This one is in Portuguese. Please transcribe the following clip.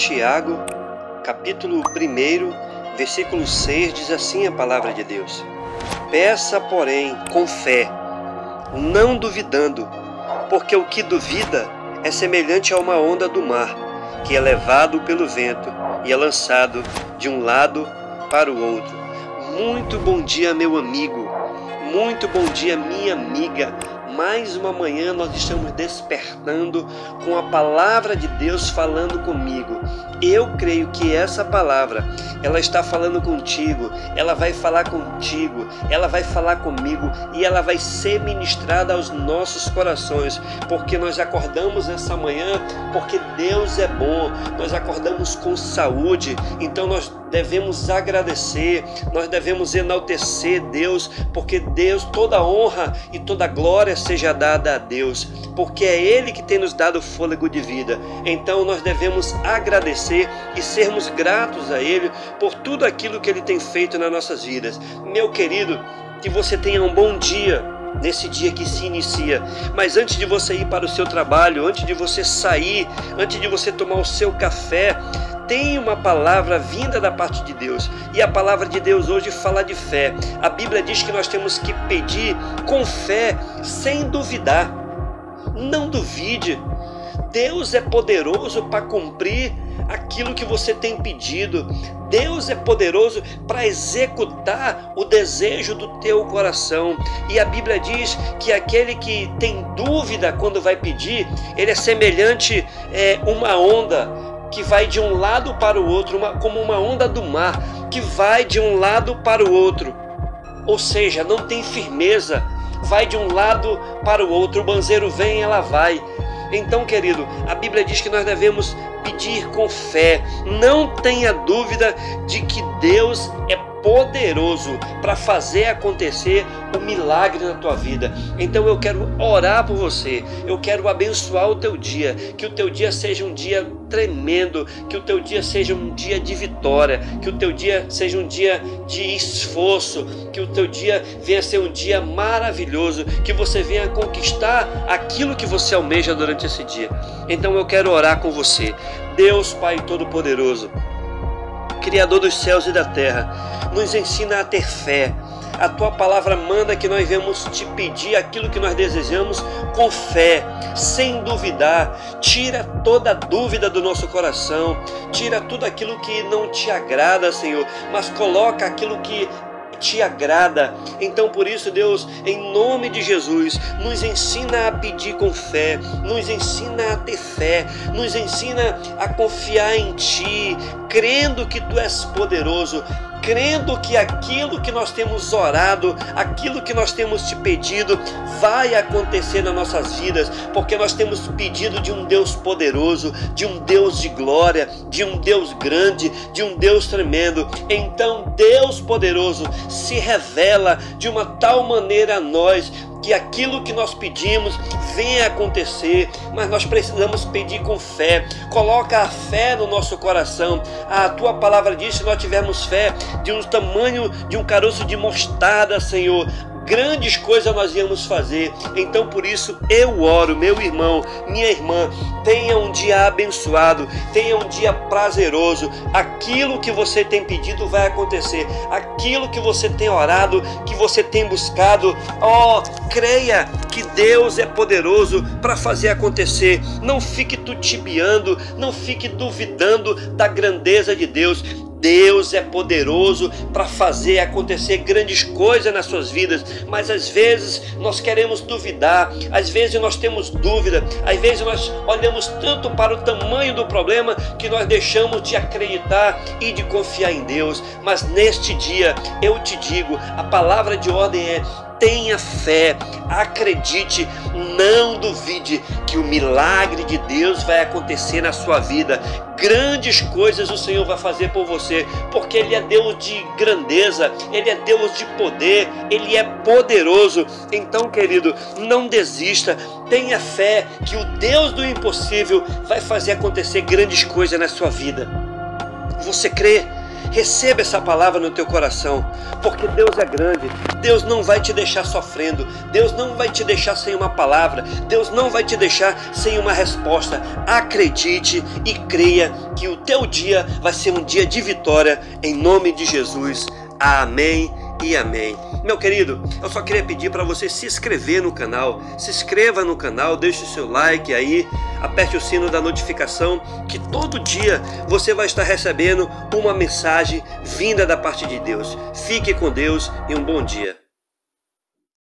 Tiago, capítulo 1, versículo 6, diz assim a palavra de Deus: Peça, porém, com fé, não duvidando, porque o que duvida é semelhante a uma onda do mar, que é levado pelo vento e é lançado de um lado para o outro. Muito bom dia, meu amigo. Muito bom dia, minha amiga mais uma manhã nós estamos despertando com a palavra de Deus falando comigo. Eu creio que essa palavra, ela está falando contigo, ela vai falar contigo, ela vai falar comigo e ela vai ser ministrada aos nossos corações, porque nós acordamos essa manhã porque Deus é bom. Nós acordamos com saúde, então nós devemos agradecer, nós devemos enaltecer Deus, porque Deus, toda honra e toda glória seja dada a Deus, porque é Ele que tem nos dado fôlego de vida. Então nós devemos agradecer e sermos gratos a Ele por tudo aquilo que Ele tem feito nas nossas vidas. Meu querido, que você tenha um bom dia nesse dia que se inicia. Mas antes de você ir para o seu trabalho, antes de você sair, antes de você tomar o seu café, tem uma palavra vinda da parte de Deus. E a palavra de Deus hoje fala de fé. A Bíblia diz que nós temos que pedir com fé, sem duvidar. Não duvide. Deus é poderoso para cumprir aquilo que você tem pedido. Deus é poderoso para executar o desejo do teu coração. E a Bíblia diz que aquele que tem dúvida quando vai pedir, ele é semelhante é, uma onda que vai de um lado para o outro, uma, como uma onda do mar, que vai de um lado para o outro. Ou seja, não tem firmeza, vai de um lado para o outro, o banzeiro vem, ela vai. Então, querido, a Bíblia diz que nós devemos pedir com fé. Não tenha dúvida de que Deus é poderoso para fazer acontecer o milagre na tua vida. Então eu quero orar por você, eu quero abençoar o teu dia, que o teu dia seja um dia tremendo, que o teu dia seja um dia de vitória, que o teu dia seja um dia de esforço, que o teu dia venha ser um dia maravilhoso, que você venha conquistar aquilo que você almeja durante esse dia. Então eu quero orar com você. Deus Pai Todo-Poderoso, Criador dos céus e da terra, nos ensina a ter fé. A tua palavra manda que nós vemos te pedir aquilo que nós desejamos com fé, sem duvidar. Tira toda dúvida do nosso coração, tira tudo aquilo que não te agrada, Senhor, mas coloca aquilo que te agrada. Então, por isso, Deus, em nome de Jesus, nos ensina a pedir com fé, nos ensina a ter fé, nos ensina a confiar em Ti, crendo que Tu és poderoso, crendo que aquilo que nós temos orado, aquilo que nós temos te pedido, vai acontecer nas nossas vidas, porque nós temos pedido de um Deus poderoso, de um Deus de glória, de um Deus grande, de um Deus tremendo. Então, Deus poderoso se revela de uma tal maneira a nós que aquilo que nós pedimos venha acontecer, mas nós precisamos pedir com fé. Coloca a fé no nosso coração. A tua palavra diz: se nós tivermos fé de um tamanho de um caroço de mostarda, Senhor, grandes coisas nós íamos fazer. Então por isso eu oro, meu irmão, minha irmã, tenha um dia abençoado, tenha um dia prazeroso. Aquilo que você tem pedido vai acontecer. Aquilo que você tem orado, que você tem buscado, ó, oh, creia que Deus é poderoso para fazer acontecer. Não fique tutibiando, não fique duvidando da grandeza de Deus. Deus é poderoso para fazer acontecer grandes coisas nas suas vidas, mas às vezes nós queremos duvidar, às vezes nós temos dúvida, às vezes nós olhamos tanto para o tamanho do problema que nós deixamos de acreditar e de confiar em Deus. Mas neste dia eu te digo, a palavra de ordem é tenha fé, acredite, não duvide que o milagre de Deus vai acontecer na sua vida. Grandes coisas o Senhor vai fazer por você, porque Ele é Deus de grandeza, Ele é Deus de poder, Ele é poderoso. Então, querido, não desista, tenha fé que o Deus do impossível vai fazer acontecer grandes coisas na sua vida. Você crê? Receba essa palavra no teu coração, porque Deus é grande. Deus não vai te deixar sofrendo. Deus não vai te deixar sem uma palavra. Deus não vai te deixar sem uma resposta. Acredite e creia que o teu dia vai ser um dia de vitória em nome de Jesus. Amém e amém. Meu querido, eu só queria pedir para você se inscrever no canal. Se inscreva no canal, deixe o seu like aí, aperte o sino da notificação, que todo dia você vai estar recebendo uma mensagem vinda da parte de Deus. Fique com Deus e um bom dia.